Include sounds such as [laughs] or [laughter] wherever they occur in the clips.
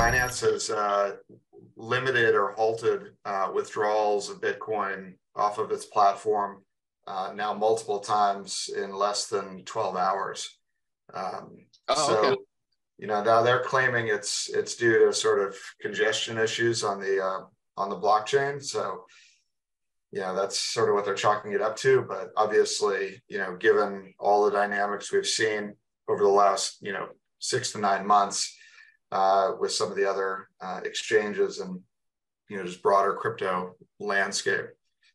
Binance has uh, limited or halted uh, withdrawals of Bitcoin off of its platform uh, now multiple times in less than 12 hours. Um, oh, so, okay. you know, now they're claiming it's it's due to sort of congestion issues on the uh, on the blockchain. So, you know, that's sort of what they're chalking it up to. But obviously, you know, given all the dynamics we've seen over the last, you know, six to nine months uh, with some of the other uh, exchanges and, you know, just broader crypto landscape,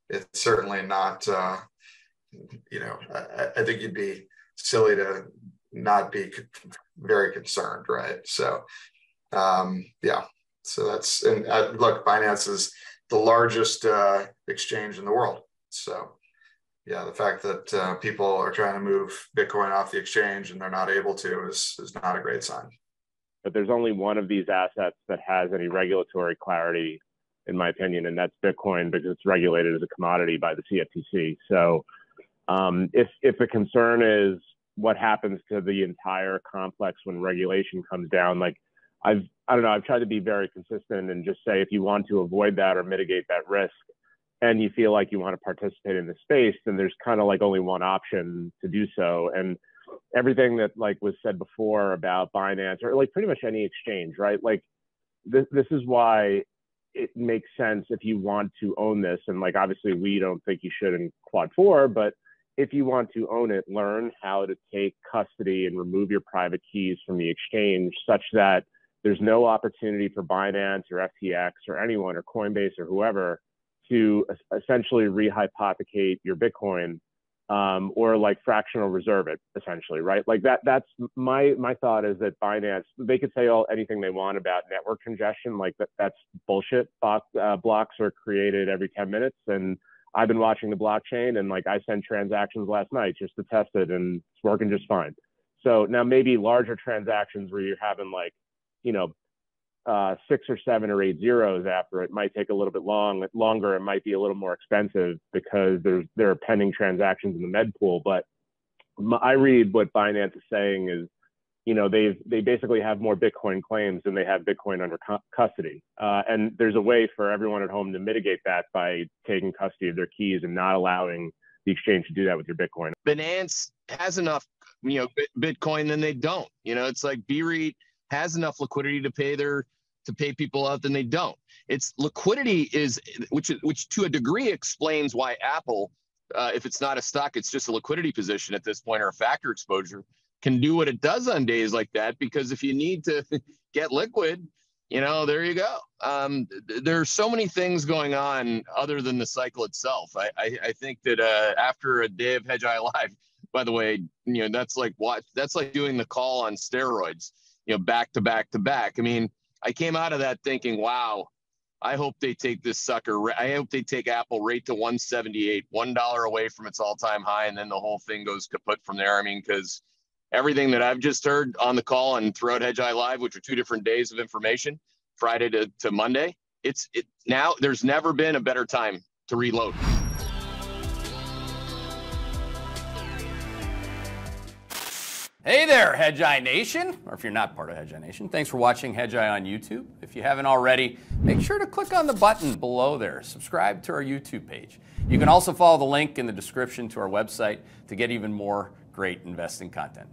it's certainly not, uh, you know, I, I think you'd be silly to not be very concerned, right? So, um, yeah, so that's and uh, look, Binance is the largest uh, exchange in the world. So, yeah, the fact that uh, people are trying to move Bitcoin off the exchange and they're not able to is is not a great sign. But there's only one of these assets that has any regulatory clarity, in my opinion, and that's Bitcoin because it's regulated as a commodity by the CFTC. So, um, if if the concern is what happens to the entire complex when regulation comes down, like I've I don't know, I've tried to be very consistent and just say if you want to avoid that or mitigate that risk and you feel like you want to participate in the space, then there's kind of like only one option to do so. And everything that like was said before about Binance or like pretty much any exchange, right? Like this this is why it makes sense if you want to own this. And like obviously we don't think you should in quad four, but if you want to own it, learn how to take custody and remove your private keys from the exchange such that there's no opportunity for Binance or FTX or anyone or Coinbase or whoever to essentially rehypothecate your Bitcoin um, or like fractional reserve it essentially, right? Like that. That's my my thought is that Binance they could say all anything they want about network congestion, like that that's bullshit. Block, uh, blocks are created every 10 minutes, and I've been watching the blockchain and like I sent transactions last night just to test it, and it's working just fine. So now maybe larger transactions where you're having like you know, uh, six or seven or eight zeros after it might take a little bit long longer. It might be a little more expensive because there's there are pending transactions in the mempool. But my, I read what Binance is saying is, you know, they've they basically have more Bitcoin claims than they have Bitcoin under cu- custody. Uh, and there's a way for everyone at home to mitigate that by taking custody of their keys and not allowing the exchange to do that with your Bitcoin. Binance has enough, you know, Bitcoin than they don't. You know, it's like BREIT has enough liquidity to pay their to pay people out, then they don't. It's liquidity is which which to a degree explains why Apple, uh, if it's not a stock, it's just a liquidity position at this point or a factor exposure, can do what it does on days like that. Because if you need to [laughs] get liquid, you know, there you go. Um, there's so many things going on other than the cycle itself. I I, I think that uh, after a day of hedge Hedgeye [laughs] Live, by the way, you know that's like what that's like doing the call on steroids you know, back to back to back. I mean, I came out of that thinking, wow, I hope they take this sucker. I hope they take Apple rate to 178, one dollar away from its all-time high, and then the whole thing goes kaput from there. I mean, because everything that I've just heard on the call and throughout Hedgeye Live, which are two different days of information, Friday to, to Monday, it's it now. There's never been a better time to reload. Hey there, Hedgeye Nation, or if you're not part of Hedgeye Nation, thanks for watching Hedgeye on YouTube. If you haven't already, make sure to click on the button below there. Subscribe to our YouTube page. You can also follow the link in the description to our website to get even more great investing content.